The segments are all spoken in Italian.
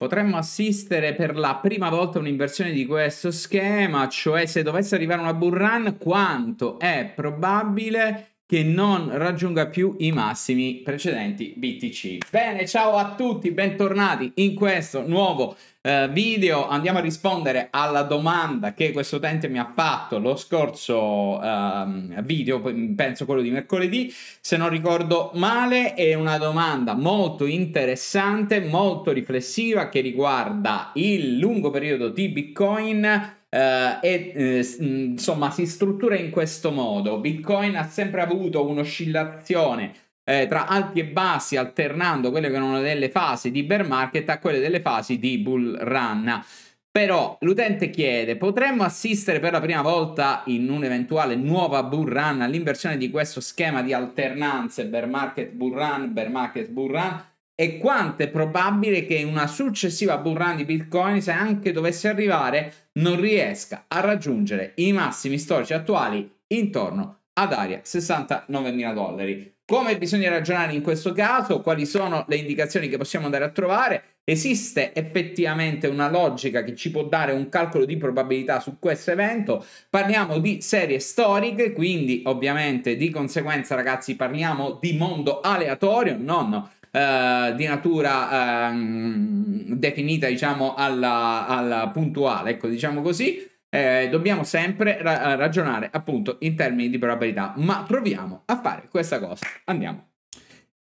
potremmo assistere per la prima volta a un'inversione di questo schema, cioè se dovesse arrivare una bull run, quanto è probabile che non raggiunga più i massimi precedenti BTC. Bene, ciao a tutti, bentornati in questo nuovo eh, video. Andiamo a rispondere alla domanda che questo utente mi ha fatto lo scorso eh, video, penso quello di mercoledì, se non ricordo male, è una domanda molto interessante, molto riflessiva che riguarda il lungo periodo di Bitcoin Uh, e uh, insomma si struttura in questo modo. Bitcoin ha sempre avuto un'oscillazione eh, tra alti e bassi, alternando quelle che erano delle fasi di bear market a quelle delle fasi di bull run. Però l'utente chiede: potremmo assistere per la prima volta in un'eventuale nuova bull run all'inversione di questo schema di alternanze bear market bull run, bear market bull run? E quanto è probabile che una successiva bull run di Bitcoin, se anche dovesse arrivare, non riesca a raggiungere i massimi storici attuali intorno ad aria 69 mila dollari. Come bisogna ragionare in questo caso? Quali sono le indicazioni che possiamo andare a trovare? Esiste effettivamente una logica che ci può dare un calcolo di probabilità su questo evento? Parliamo di serie storiche, quindi ovviamente di conseguenza ragazzi parliamo di mondo aleatorio, non eh, di natura eh, definita diciamo alla, alla, puntuale, ecco diciamo così, eh, dobbiamo sempre ra- ragionare appunto in termini di probabilità, ma proviamo a fare questa cosa. Andiamo.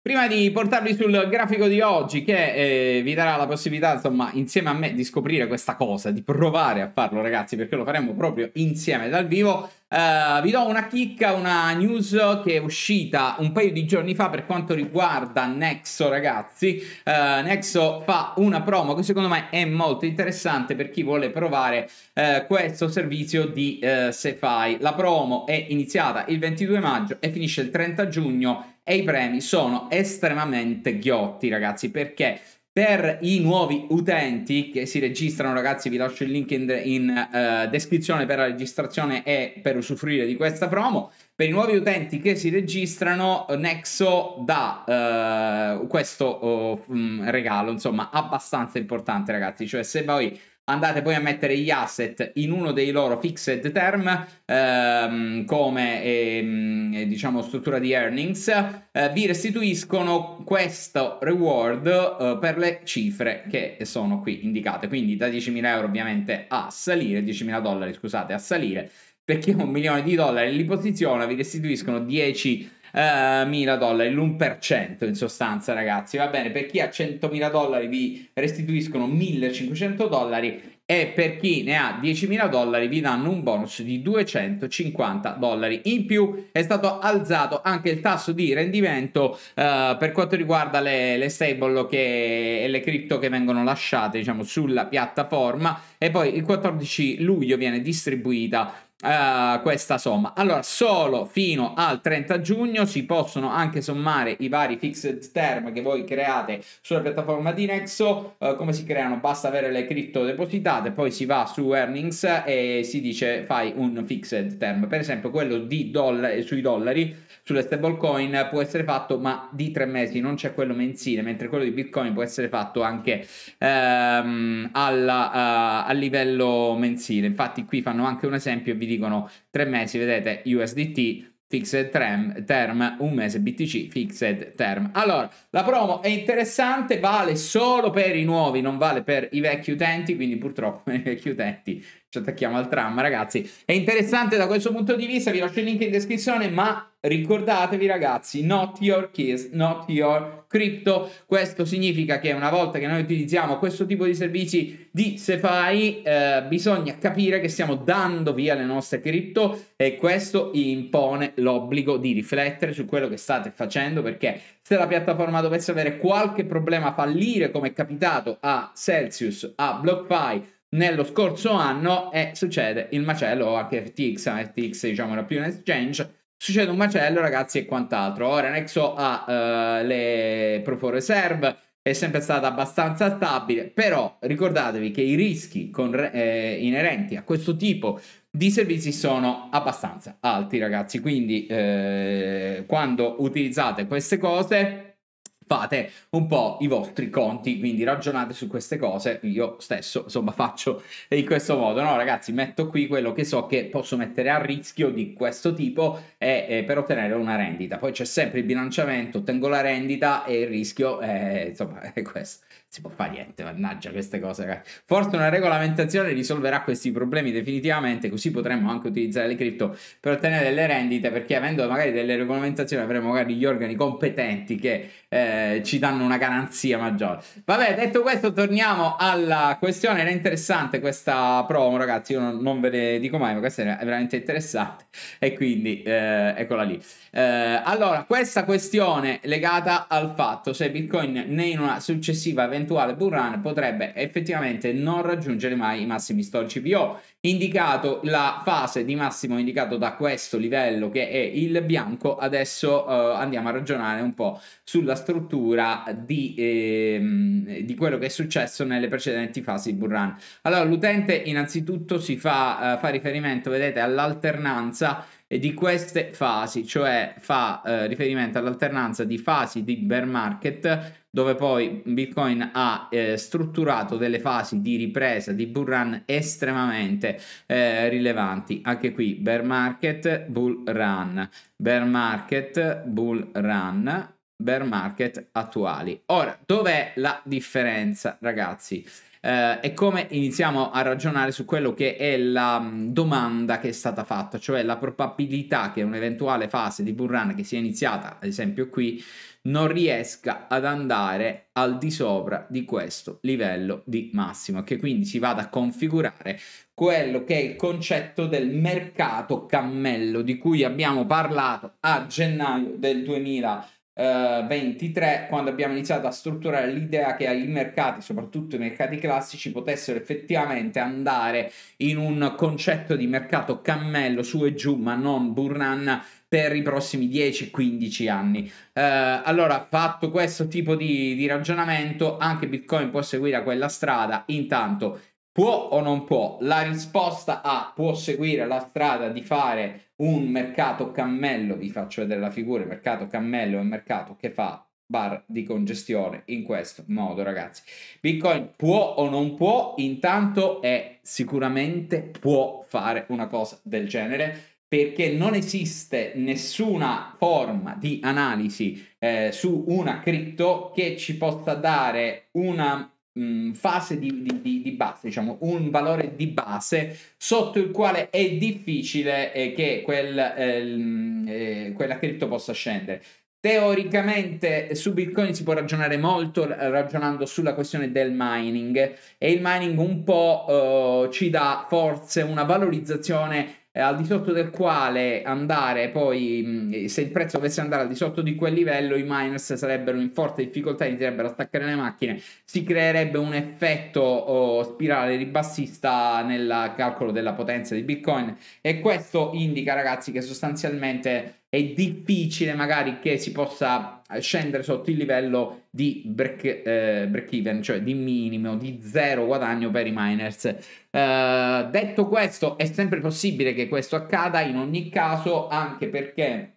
Prima di portarvi sul grafico di oggi, che eh, vi darà la possibilità, insomma, insieme a me di scoprire questa cosa, di provare a farlo, ragazzi, perché lo faremo proprio insieme dal vivo. Uh, vi do una chicca, una news che è uscita un paio di giorni fa per quanto riguarda Nexo, ragazzi. Uh, Nexo fa una promo che secondo me è molto interessante per chi vuole provare uh, questo servizio di uh, Sefai. La promo è iniziata il 22 maggio e finisce il 30 giugno e i premi sono estremamente ghiotti, ragazzi, perché per i nuovi utenti che si registrano, ragazzi, vi lascio il link in, in uh, descrizione per la registrazione e per usufruire di questa promo. Per i nuovi utenti che si registrano, Nexo dà uh, questo uh, regalo, insomma, abbastanza importante, ragazzi. Cioè, se voi andate poi a mettere gli asset in uno dei loro fixed term ehm, come ehm, diciamo struttura di earnings eh, vi restituiscono questo reward eh, per le cifre che sono qui indicate. Quindi da 10.000 euro ovviamente a salire 10.000 dollari scusate a salire per chi ha un milione di dollari li posiziona vi restituiscono 10 Mila dollari, l'1% in sostanza, ragazzi. Va bene, per chi ha 100.000 dollari vi restituiscono 1.500 dollari e per chi ne ha 10.000 dollari vi danno un bonus di 250 dollari. In più è stato alzato anche il tasso di rendimento uh, per quanto riguarda le, le stable che, e le cripto che vengono lasciate diciamo, sulla piattaforma e poi il 14 luglio viene distribuita Uh, questa somma. Allora, solo fino al 30 giugno si possono anche sommare i vari fixed term che voi create sulla piattaforma di Nexo. Uh, come si creano? Basta avere le cripto depositate, poi si va su earnings e si dice fai un fixed term. Per esempio, quello di dollari, sui dollari sulle stablecoin può essere fatto ma di tre mesi, non c'è quello mensile, mentre quello di Bitcoin può essere fatto anche ehm, alla, uh, a livello mensile. Infatti qui fanno anche un esempio vi dicono tre mesi, vedete USDT fixed term, term, un mese BTC fixed term. Allora, la promo è interessante, vale solo per i nuovi, non vale per i vecchi utenti, quindi purtroppo i vecchi utenti ci attacchiamo al tram, ragazzi. È interessante da questo punto di vista, vi lascio il link in descrizione, ma ricordatevi ragazzi, not your keys, not your crypto. Questo significa che una volta che noi utilizziamo questo tipo di servizi di SeFi, eh, bisogna capire che stiamo dando via le nostre cripto e questo impone l'obbligo di riflettere su quello che state facendo perché se la piattaforma dovesse avere qualche problema, fallire come è capitato a Celsius, a BlockFi, nello scorso anno e succede il macello anche FTX, FTX diciamo era più un exchange, succede un macello ragazzi e quant'altro. Ora Nexo ha uh, le Profo Reserve, è sempre stata abbastanza stabile, però ricordatevi che i rischi con, eh, inerenti a questo tipo di servizi sono abbastanza alti ragazzi, quindi eh, quando utilizzate queste cose fate un po' i vostri conti, quindi ragionate su queste cose. Io stesso, insomma, faccio in questo modo, no, ragazzi, metto qui quello che so che posso mettere a rischio di questo tipo e, e per ottenere una rendita. Poi c'è sempre il bilanciamento, ottengo la rendita e il rischio, eh, insomma, è questo si può fare niente, mannaggia queste cose. Ragazzi. Forse una regolamentazione risolverà questi problemi definitivamente, così potremmo anche utilizzare le cripto per ottenere delle rendite, perché avendo magari delle regolamentazioni avremo magari gli organi competenti che eh, ci danno una garanzia maggiore. Vabbè, detto questo, torniamo alla questione. Era interessante questa promo, ragazzi. Io non, non ve ne dico mai, ma questa è veramente interessante. E quindi eh, eccola lì. Eh, allora, questa questione legata al fatto se Bitcoin né in una successiva eventuale bull run potrebbe effettivamente non raggiungere mai i massimi storici. Ho indicato la fase di massimo indicato da questo livello che è il bianco. Adesso eh, andiamo a ragionare un po' sulla struttura di, ehm, di, quello che è successo nelle precedenti fasi bull run. Allora, l'utente innanzitutto si fa, uh, fa riferimento, vedete, all'alternanza di queste fasi, cioè fa uh, riferimento all'alternanza di fasi di bear market dove poi Bitcoin ha eh, strutturato delle fasi di ripresa di bull run estremamente eh, rilevanti. Anche qui bear market, bull run, bear market, bull run, bear market attuali. Ora, dov'è la differenza, ragazzi? Uh, e come iniziamo a ragionare su quello che è la um, domanda che è stata fatta, cioè la probabilità che un'eventuale fase di bull run che sia iniziata, ad esempio qui, non riesca ad andare al di sopra di questo livello di massimo, che quindi si vada a configurare quello che è il concetto del mercato cammello di cui abbiamo parlato a gennaio del 2020 23 quando abbiamo iniziato a strutturare l'idea che i mercati, soprattutto i mercati classici, potessero effettivamente andare in un concetto di mercato cammello su e giù, ma non burran per i prossimi 10-15 anni. Uh, allora, fatto questo tipo di, di ragionamento, anche Bitcoin può seguire quella strada. Intanto, Può o non può? La risposta A può seguire la strada di fare un mercato cammello, vi faccio vedere la figura, il mercato cammello è un mercato che fa bar di congestione in questo modo ragazzi. Bitcoin può o non può intanto è sicuramente può fare una cosa del genere perché non esiste nessuna forma di analisi eh, su una cripto che ci possa dare una mh, fase di, di, di, base, diciamo un valore di base sotto il quale è difficile eh, che quel, eh, eh, quella cripto possa scendere. Teoricamente su Bitcoin si può ragionare molto ragionando sulla questione del mining e il mining un po' uh, ci dà forse una valorizzazione eh, al di sotto del quale andare poi, mh, se il prezzo dovesse andare al di sotto di quel livello, i miners sarebbero in forte difficoltà, inizerebbero a staccare le macchine, si creerebbe un effetto oh, spirale ribassista nel calcolo della potenza di Bitcoin e questo indica ragazzi che sostanzialmente è difficile magari che si possa scendere sotto il livello di break, eh, break even, cioè di minimo, di zero guadagno per i miners. Eh, detto questo, è sempre possibile che questo accada in ogni caso, anche perché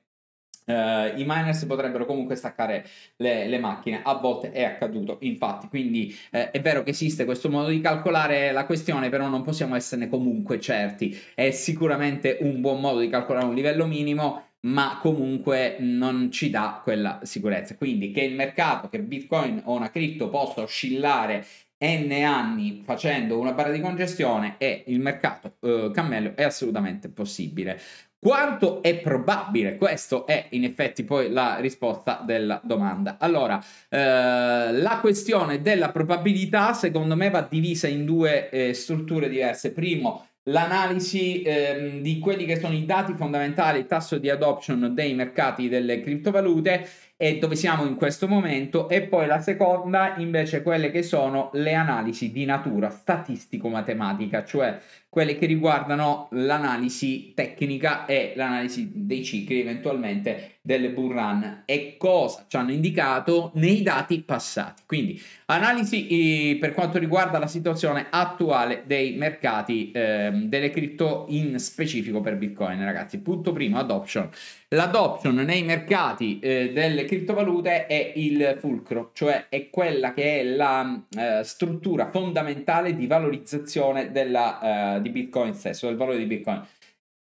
Uh, I miners potrebbero comunque staccare le, le, macchine, a volte è accaduto infatti, quindi uh, è vero che esiste questo modo di calcolare la questione, però non possiamo esserne comunque certi, è sicuramente un buon modo di calcolare un livello minimo, ma comunque non ci dà quella sicurezza. Quindi che il mercato, che Bitcoin o una cripto possa oscillare n anni facendo una barra di congestione e il mercato eh, cammello è assolutamente possibile. Quanto è probabile? Questo è in effetti poi la risposta della domanda. Allora, eh, la questione della probabilità secondo me va divisa in due eh, strutture diverse. Primo, l'analisi ehm, di quelli che sono i dati fondamentali, il tasso di adoption dei mercati delle criptovalute e dove siamo in questo momento. E poi la seconda invece quelle che sono le analisi di natura statistico-matematica, cioè quelle che riguardano l'analisi tecnica e l'analisi dei cicli eventualmente delle bull run e cosa ci hanno indicato nei dati passati. Quindi analisi per quanto riguarda la situazione attuale dei mercati eh, delle cripto in specifico per Bitcoin, ragazzi. Punto primo, adoption. L'adoption nei mercati eh, delle criptovalute è il fulcro, cioè è quella che è la eh, struttura fondamentale di valorizzazione della, eh, di Bitcoin stesso, del valore di Bitcoin.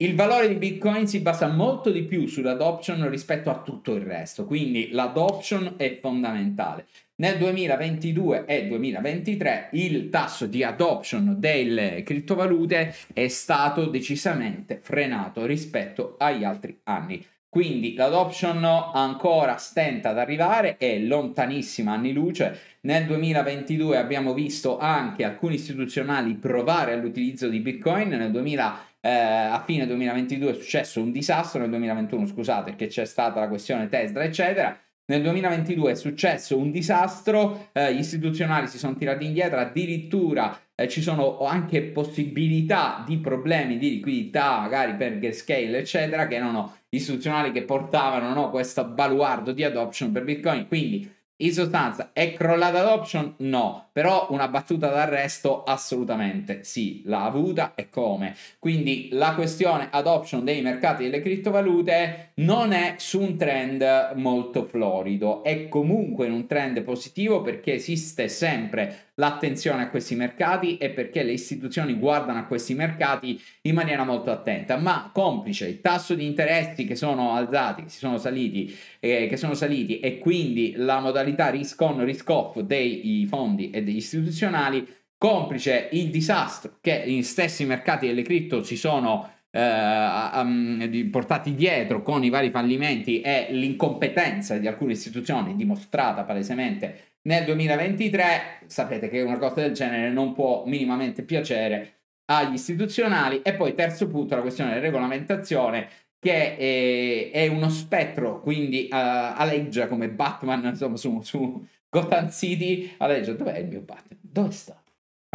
Il valore di Bitcoin si basa molto di più sull'adoption rispetto a tutto il resto, quindi l'adoption è fondamentale. Nel 2022 e 2023 il tasso di adoption delle criptovalute è stato decisamente frenato rispetto agli altri anni. Quindi l'adoption ancora stenta ad arrivare, è lontanissima anni luce. Nel 2022 abbiamo visto anche alcuni istituzionali provare all'utilizzo di Bitcoin, nel 2000 eh, a fine 2022 è successo un disastro, nel 2021 scusate perché c'è stata la questione Tesla eccetera, nel 2022 è successo un disastro, eh, gli istituzionali si sono tirati indietro, addirittura eh, ci sono anche possibilità di problemi di liquidità, magari per Grayscale, eccetera, che erano istituzionali che portavano no, questo baluardo di adoption per Bitcoin. Quindi in sostanza, è crollata l'option? No, però una battuta d'arresto assolutamente sì, l'ha avuta e come. Quindi la questione adoption dei mercati delle criptovalute non è su un trend molto florido, è comunque in un trend positivo perché esiste sempre l'attenzione a questi mercati e perché le istituzioni guardano a questi mercati in maniera molto attenta, ma complice il tasso di interessi che sono alzati, che sono saliti, eh, che sono saliti e quindi la modalità risk on risk off dei fondi e degli istituzionali, complice il disastro che gli stessi mercati delle cripto si sono eh, um, portati dietro con i vari fallimenti e l'incompetenza di alcune istituzioni dimostrata palesemente nel 2023 sapete che una cosa del genere non può minimamente piacere agli istituzionali. E poi terzo punto la questione della regolamentazione che è, è uno spettro quindi uh, aleggia come Batman insomma su, su Gotham City aleggia dov'è il mio Batman? dove sta?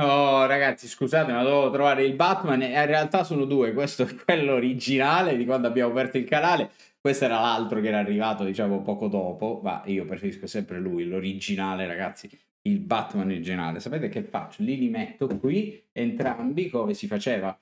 Oh ragazzi scusate ma devo trovare il Batman e in realtà sono due questo è quello originale di quando abbiamo aperto il canale questo era l'altro che era arrivato, diciamo, poco dopo, ma io preferisco sempre lui, l'originale, ragazzi, il Batman originale. Sapete che faccio? Li li metto qui, entrambi, come si faceva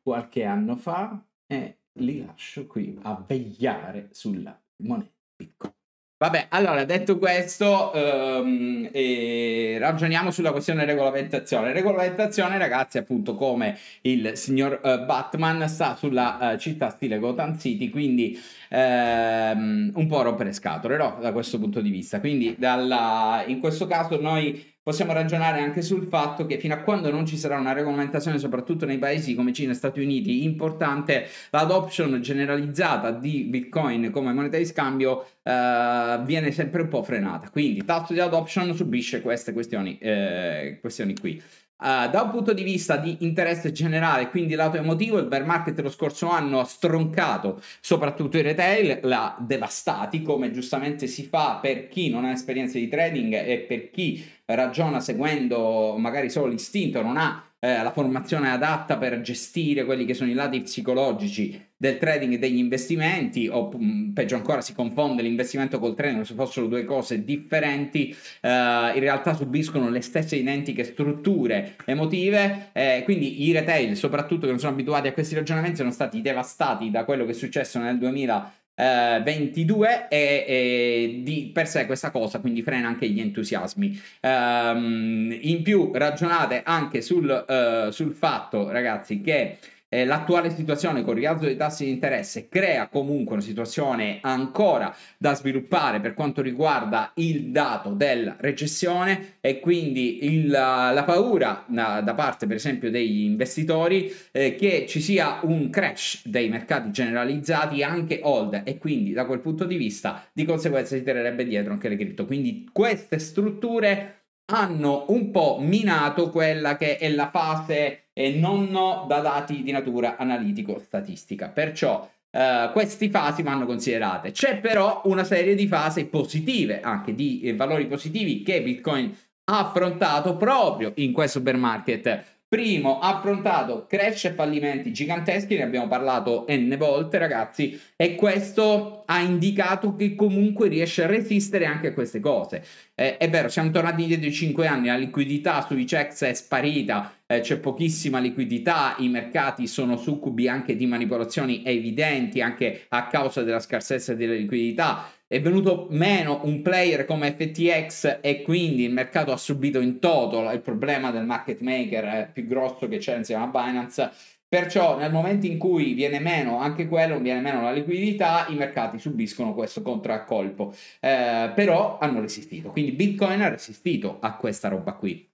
qualche anno fa, e li lascio qui a vegliare sulla moneta piccola. Vabbè, allora detto questo, um, eh, ragioniamo sulla questione regolamentazione. Regolamentazione, ragazzi, appunto, come il signor uh, Batman sta sulla uh, città stile Gotham City, quindi um, un po' rompere scatole, no? Da questo punto di vista. Quindi, dalla, in questo caso, noi possiamo ragionare anche sul fatto che fino a quando non ci sarà una regolamentazione, soprattutto nei paesi come Cina e Stati Uniti, importante, l'adoption generalizzata di Bitcoin come moneta di scambio eh, viene sempre un po' frenata. Quindi il tasso di adoption subisce queste questioni, eh, questioni qui. Uh, da un punto di vista di interesse generale, quindi lato emotivo, il bear market lo scorso anno ha stroncato soprattutto i retail, l'ha devastati come giustamente si fa per chi non ha esperienza di trading e per chi ragiona seguendo magari solo l'istinto, non ha eh, la formazione adatta per gestire quelli che sono i lati psicologici del trading e degli investimenti, o mm, peggio ancora si confonde l'investimento col trading se fossero due cose differenti, eh, in realtà subiscono le stesse identiche strutture emotive, eh, quindi i retail soprattutto che non sono abituati a questi ragionamenti sono stati devastati da quello che è successo nel 2000 Uh, 22 e, e, di per sé questa cosa quindi frena anche gli entusiasmi. Um, in più ragionate anche sul, uh, sul fatto ragazzi che eh, l'attuale situazione con il rialzo dei tassi di interesse crea comunque una situazione ancora da sviluppare per quanto riguarda il dato della recessione e quindi il, la paura da, da, parte per esempio degli investitori eh, che ci sia un crash dei mercati generalizzati anche hold e quindi da quel punto di vista di conseguenza si tirerebbe dietro anche le cripto. Quindi queste strutture hanno un po' minato quella che è la fase eh, non da dati di natura analitico-statistica. Perciò eh, queste fasi vanno considerate. C'è però una serie di fasi positive, anche di eh, valori positivi che Bitcoin ha affrontato proprio in questo bear market Primo, ha affrontato crash e fallimenti giganteschi, ne abbiamo parlato n volte ragazzi, e questo ha indicato che comunque riesce a resistere anche a queste cose. Eh, è vero, siamo tornati indietro di 5 anni, la liquidità sui checks è sparita, eh, c'è pochissima liquidità, i mercati sono succubi anche di manipolazioni evidenti, anche a causa della scarsezza della liquidità è venuto meno un player come FTX e quindi il mercato ha subito in toto il problema del market maker eh, più grosso che c'è insieme a Binance. Perciò nel momento in cui viene meno anche quello, viene meno la liquidità, i mercati subiscono questo contraccolpo. Eh, però hanno resistito, quindi Bitcoin ha resistito a questa roba qui.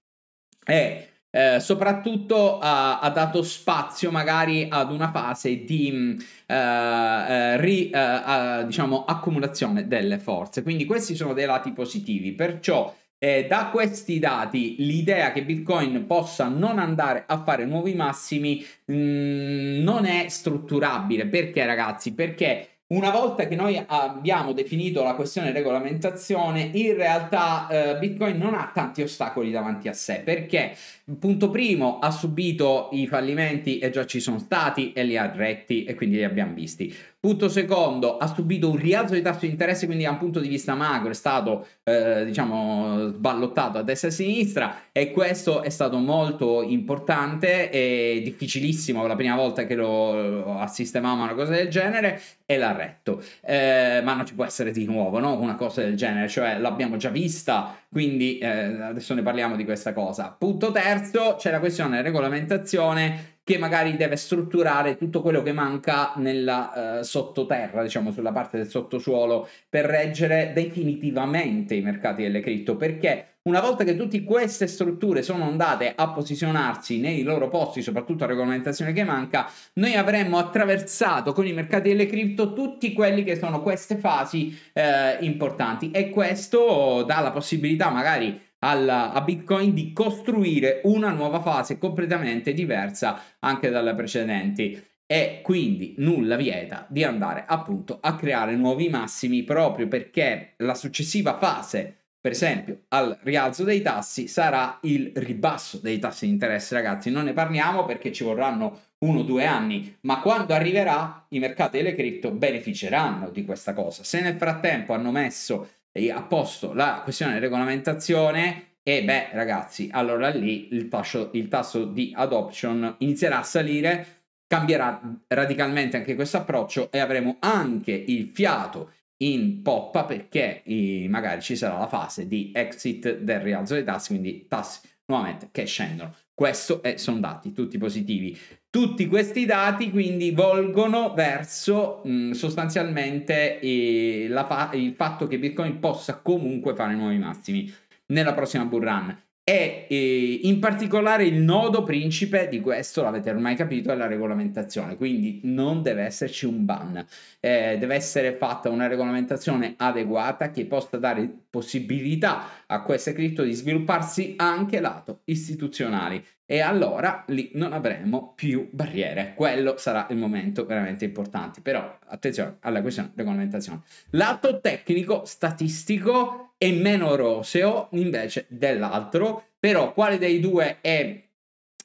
E eh, soprattutto ha, ha, dato spazio magari ad una fase di mm, eh, eh, ri, eh, diciamo, accumulazione delle forze. Quindi questi sono dei lati positivi. Perciò eh, da questi dati l'idea che Bitcoin possa non andare a fare nuovi massimi mh, mm, non è strutturabile. Perché ragazzi? Perché una volta che noi abbiamo definito la questione regolamentazione, in realtà eh, Bitcoin non ha tanti ostacoli davanti a sé perché, punto primo, ha subito i fallimenti e già ci sono stati e li ha retti e quindi li abbiamo visti. Punto secondo, ha subito un rialzo di tasso di interesse, quindi da un punto di vista macro è stato, eh, diciamo, sballottato a destra e a sinistra e questo è stato molto importante e difficilissimo la prima volta che lo assistemamo a una cosa del genere e l'ha retto. Eh, ma non ci può essere di nuovo, no? Una cosa del genere, cioè l'abbiamo già vista, quindi eh, adesso ne parliamo di questa cosa. Punto terzo, c'è la questione regolamentazione che magari deve strutturare tutto quello che manca nella uh, sottoterra, diciamo sulla parte del sottosuolo, per reggere definitivamente i mercati delle cripto, perché una volta che tutte queste strutture sono andate a posizionarsi nei loro posti, soprattutto la regolamentazione che manca, noi avremmo attraversato con i mercati delle cripto tutti quelli che sono queste fasi eh, importanti. E questo dà la possibilità magari alla, a Bitcoin di costruire una nuova fase completamente diversa anche dalle precedenti. E quindi nulla vieta di andare appunto a creare nuovi massimi proprio perché la successiva fase per esempio al rialzo dei tassi sarà il ribasso dei tassi di interesse ragazzi. Non ne parliamo perché ci vorranno uno o due anni ma quando arriverà i mercati delle cripto beneficeranno di questa cosa. Se nel frattempo hanno messo a posto la questione di regolamentazione e beh ragazzi allora lì il tasso, il tasso di adoption inizierà a salire cambierà radicalmente anche questo approccio e avremo anche il fiato in poppa perché eh, magari ci sarà la fase di exit del rialzo dei tassi, quindi tassi nuovamente che scendono. Questo è, sono dati tutti positivi. Tutti questi dati quindi volgono verso mh, sostanzialmente eh, fa- il fatto che Bitcoin possa comunque fare nuovi massimi nella prossima bull run. E eh, in particolare il nodo principe di questo, l'avete ormai capito, è la regolamentazione, quindi non deve esserci un ban, eh, deve essere fatta una regolamentazione adeguata che possa dare possibilità a queste cripto di svilupparsi anche lato istituzionali e allora lì non avremo più barriere. Quello sarà il momento veramente importante. Però attenzione alla questione regolamentazione. Lato tecnico, statistico è meno roseo invece dell'altro, però quale dei due è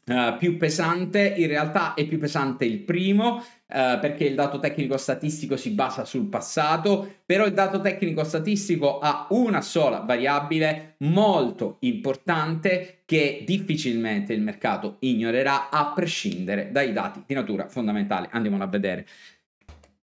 Uh, più pesante, in realtà è più pesante il primo uh, perché il dato tecnico statistico si basa sul passato, però il dato tecnico statistico ha una sola variabile molto importante che difficilmente il mercato ignorerà a prescindere dai dati di natura fondamentale. Andiamolo a vedere.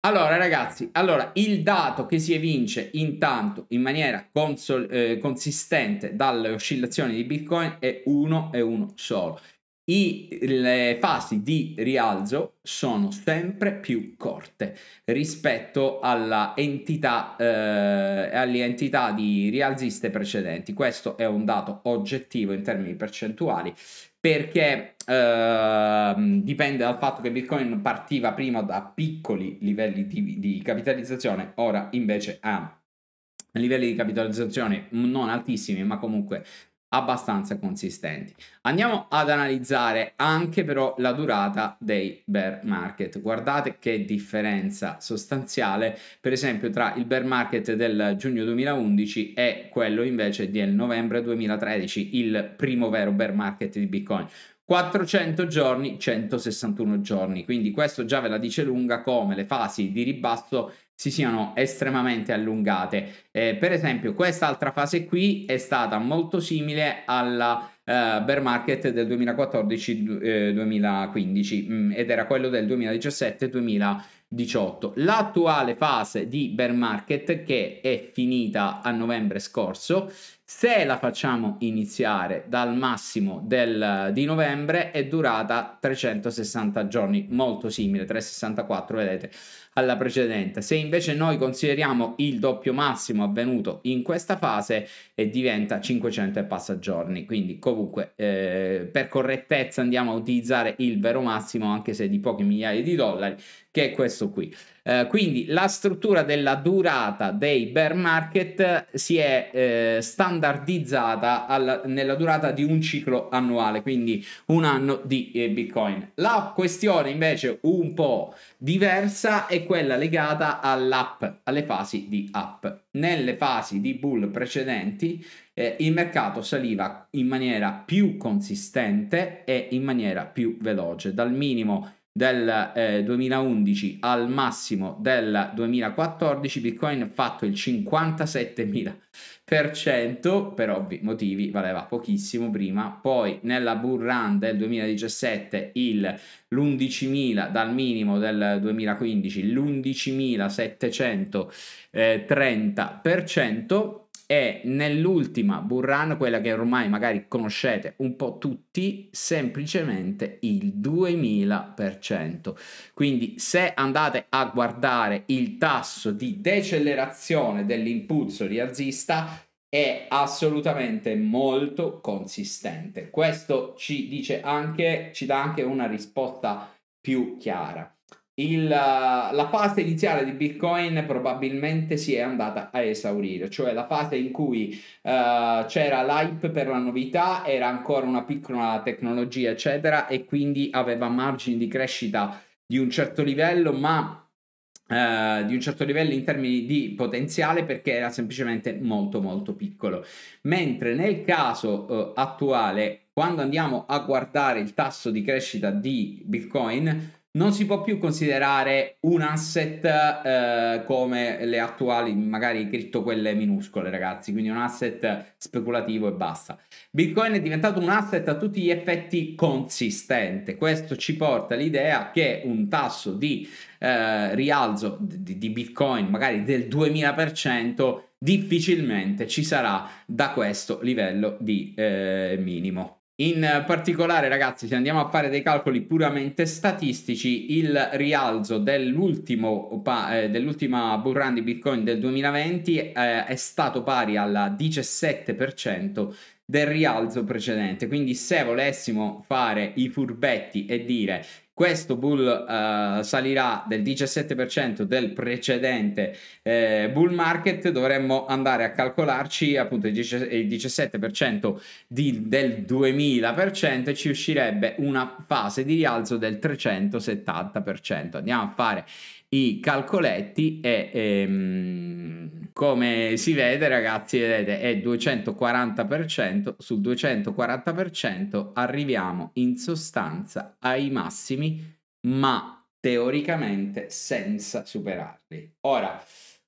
Allora ragazzi, allora, il dato che si evince intanto in maniera consol- eh, consistente dalle oscillazioni di Bitcoin è uno e uno solo i, le fasi di rialzo sono sempre più corte rispetto alla entità, eh, alle entità di rialziste precedenti. Questo è un dato oggettivo in termini percentuali perché eh, dipende dal fatto che Bitcoin partiva prima da piccoli livelli di, di capitalizzazione, ora invece ha livelli di capitalizzazione non altissimi, ma comunque abbastanza consistenti. Andiamo ad analizzare anche però la durata dei bear market. Guardate che differenza sostanziale, per esempio, tra il bear market del giugno 2011 e quello invece del novembre 2013, il primo vero bear market di Bitcoin. 400 giorni, 161 giorni. Quindi questo già ve la dice lunga come le fasi di ribasso si siano estremamente allungate. Eh, per esempio, quest'altra fase qui è stata molto simile alla Uh, bear market del 2014-2015 eh, mm, ed era quello del 2017-2018. L'attuale fase di bear market che è finita a novembre scorso, se la facciamo iniziare dal massimo del, di novembre è durata 360 giorni, molto simile, 364 vedete alla precedente. Se invece noi consideriamo il doppio massimo avvenuto in questa fase e diventa 500 e passa giorni, quindi comunque eh, per correttezza andiamo a utilizzare il vero massimo anche se di poche migliaia di dollari che è questo qui. Eh, quindi la struttura della durata dei bear market si è eh, standardizzata alla, nella durata di un ciclo annuale, quindi un anno di eh, Bitcoin. La questione invece un po' diversa è quella legata all'app, alle fasi di app. Nelle fasi di bull precedenti eh, il mercato saliva in maniera più consistente e in maniera più veloce, dal minimo del eh, 2011 al massimo del 2014 Bitcoin ha fatto il 57.000% per ovvi motivi valeva pochissimo prima. Poi nella bull run del 2017 il l'11.000 dal minimo del 2015 l'11.730% e nell'ultima Burran, quella che ormai magari conoscete un po' tutti, semplicemente il 2000%. Quindi se andate a guardare il tasso di decelerazione dell'impulso rialzista è assolutamente molto consistente. Questo ci dice anche, ci dà anche una risposta più chiara il, la fase iniziale di Bitcoin probabilmente si è andata a esaurire, cioè la fase in cui uh, c'era l'hype per la novità, era ancora una piccola tecnologia, eccetera, e quindi aveva margini di crescita di un certo livello, ma Uh, di un certo livello in termini di potenziale perché era semplicemente molto molto piccolo. Mentre nel caso uh, attuale quando andiamo a guardare il tasso di crescita di bitcoin non si può più considerare un asset eh, come le attuali, magari cripto quelle minuscole, ragazzi, quindi un asset speculativo e basta. Bitcoin è diventato un asset a tutti gli effetti consistente. Questo ci porta all'idea che un tasso di eh, rialzo di, di Bitcoin, magari del 2000%, difficilmente ci sarà da questo livello di eh, minimo. In particolare, ragazzi, se andiamo a fare dei calcoli puramente statistici, il rialzo dell'ultimo, eh, dell'ultima bull run di Bitcoin del 2020 eh, è stato pari al 17% del rialzo precedente. Quindi, se volessimo fare i furbetti e dire questo bull uh, salirà del 17% del precedente eh, bull market, dovremmo andare a calcolarci appunto il 17% di, del 2000% e ci uscirebbe una fase di rialzo del 370%. Andiamo a fare i calcoletti e ehm, come si vede ragazzi vedete è 240% sul 240% arriviamo in sostanza ai massimi ma teoricamente senza superarli. Ora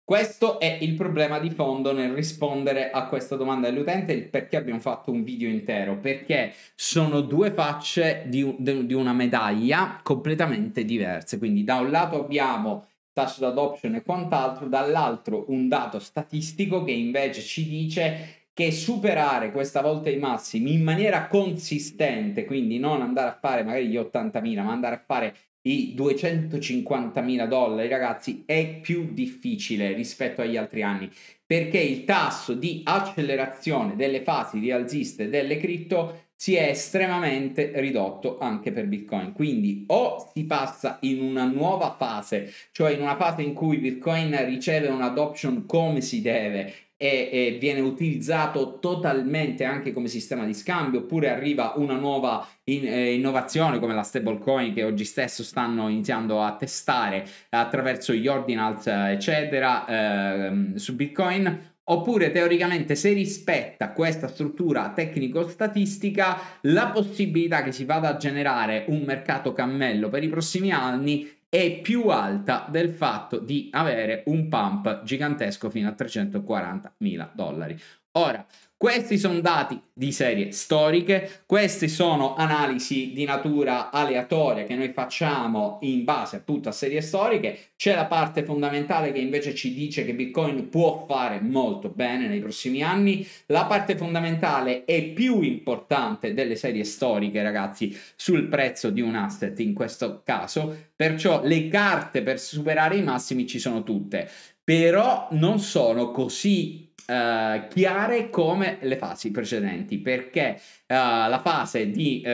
questo è il problema di fondo nel rispondere a questa domanda dell'utente, il perché abbiamo fatto un video intero, perché sono due facce di, di una medaglia completamente diverse. Quindi da un lato abbiamo tasso d'adoption e quant'altro, dall'altro un dato statistico che invece ci dice che superare questa volta i massimi in maniera consistente, quindi non andare a fare magari gli 80.000, ma andare a fare i 250.000 dollari, ragazzi, è più difficile rispetto agli altri anni perché il tasso di accelerazione delle fasi rialziste delle cripto si è estremamente ridotto anche per Bitcoin. Quindi o si passa in una nuova fase, cioè in una fase in cui Bitcoin riceve un'adoption come si deve e, e, viene utilizzato totalmente anche come sistema di scambio oppure arriva una nuova in, eh, innovazione come la stablecoin che oggi stesso stanno iniziando a testare attraverso gli ordinals eccetera eh, su bitcoin. Oppure teoricamente se rispetta questa struttura tecnico-statistica, la possibilità che si vada a generare un mercato cammello per i prossimi anni è più alta del fatto di avere un pump gigantesco fino a 340 mila dollari. Ora, questi sono dati di serie storiche, queste sono analisi di natura aleatoria che noi facciamo in base appunto a serie storiche. C'è la parte fondamentale che invece ci dice che Bitcoin può fare molto bene nei prossimi anni. La parte fondamentale è più importante delle serie storiche, ragazzi, sul prezzo di un asset in questo caso. Perciò le carte per superare i massimi ci sono tutte, però non sono così Uh, chiare come le fasi precedenti perché uh, la fase di uh,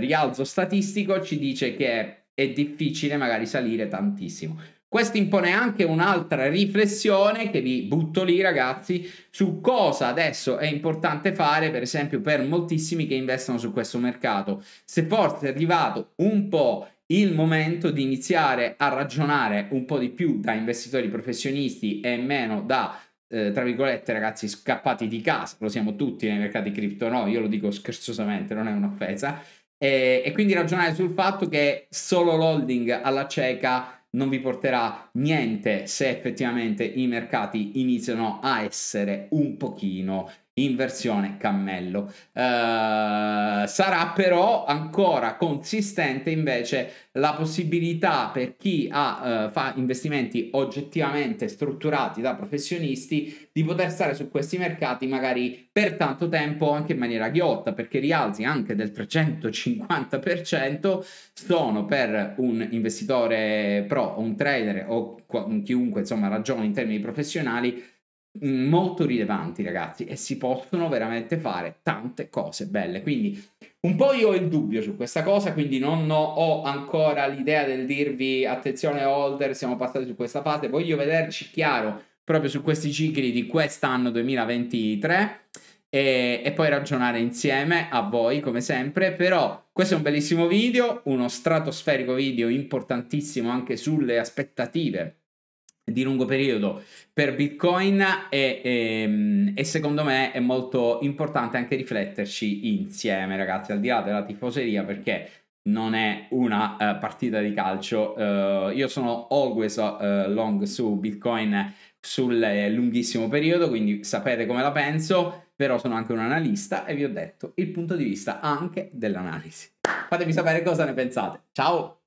rialzo statistico ci dice che è difficile magari salire tantissimo. Questo impone anche un'altra riflessione che vi butto lì ragazzi su cosa adesso è importante fare per esempio per moltissimi che investono su questo mercato. Se forse è arrivato un po' il momento di iniziare a ragionare un po' di più da investitori professionisti e meno da eh, tra virgolette, ragazzi, scappati di casa, lo siamo tutti nei mercati cripto, no? Io lo dico scherzosamente, non è un'offesa. E, e quindi ragionare sul fatto che solo l'holding alla cieca non vi porterà niente se effettivamente i mercati iniziano a essere un pochino in versione cammello. Uh, sarà però ancora consistente invece la possibilità per chi ha, uh, fa investimenti oggettivamente strutturati da professionisti di poter stare su questi mercati magari per tanto tempo anche in maniera ghiotta perché rialzi anche del 350% sono per un investitore pro, un trader o chiunque insomma ragioni in termini professionali molto rilevanti, ragazzi, e si possono veramente fare tante cose belle. Quindi un po' io ho il dubbio su questa cosa, quindi non ho ancora l'idea del dirvi attenzione holder, siamo passati su questa fase, voglio vederci chiaro proprio su questi cicli di quest'anno 2023 e, e poi ragionare insieme a voi come sempre, però questo è un bellissimo video, uno stratosferico video importantissimo anche sulle aspettative di lungo periodo per Bitcoin e, e, ehm, e, secondo me è molto importante anche rifletterci insieme ragazzi al di là della tifoseria perché non è una uh, partita di calcio. Uh, io sono always uh, long su Bitcoin sul lunghissimo periodo quindi sapete come la penso però sono anche un analista e vi ho detto il punto di vista anche dell'analisi. Fatemi sapere cosa ne pensate. Ciao